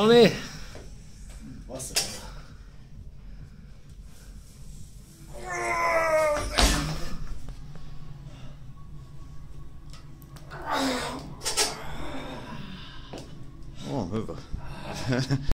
Tony! Was ist? Å, huvud.